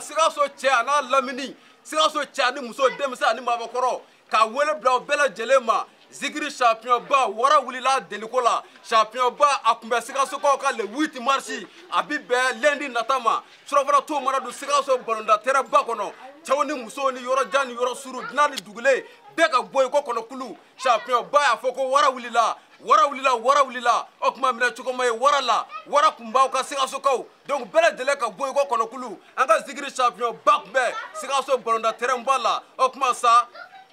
sikaso cɛ a n'a lamini sikaso cɛ a ni muso denmisɛn a ni maabakɔrɔ ka wele bila u bɛɛ lajɛlen ma zikiri sapiyɔnba wara wulila deliko la sapiyɔnba a tun bɛ sikasokaw ka le 8 marisi a bi bɛn lɛndi nata ma surafana to mana don sikaso balonda tɛrɛba kɔnɔ cɛw ni musow ni yɔrɔ jan ni yɔrɔ suru dunan ni dugule bɛɛ ka bɔ yen ko kɔnɔkulu sapiyɔnba y'a fɔ ko wara wulila wara wulila wara wulila o tuma minɛ cogo ma ye wara la wara kunbaw ka sikasokaw donc bɛɛ lajɛlen ka bɔ i ko kɔnɔkulu an ka zigiri champion ba tun bɛ sikaso balonda terrain ba la o tuma sa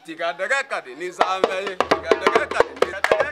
tigadɛgɛ ka di ni sanfɛ ye tigadɛgɛ ka di ni sanfɛ ye.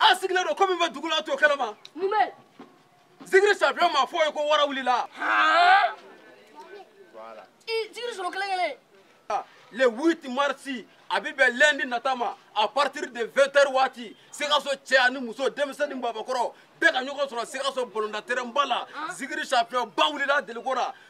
an sigilen don komi bɛ dugu la to kɛnɛ ma zigiri safiya ma fɔ ye ko wara wulila zigiri sɔrɔ kelen kelen ah, le 8 mars a bɛ bɛn lundi nata ma à partir de 20 heures waati sikaso cɛya ni muso denmisɛn ni babakɔrɔ bɛɛ ka ɲɔgɔn sɔrɔ sikaso balonda terɛnba la ah. zigiri safiya ba wulila deliko la